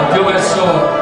Então é só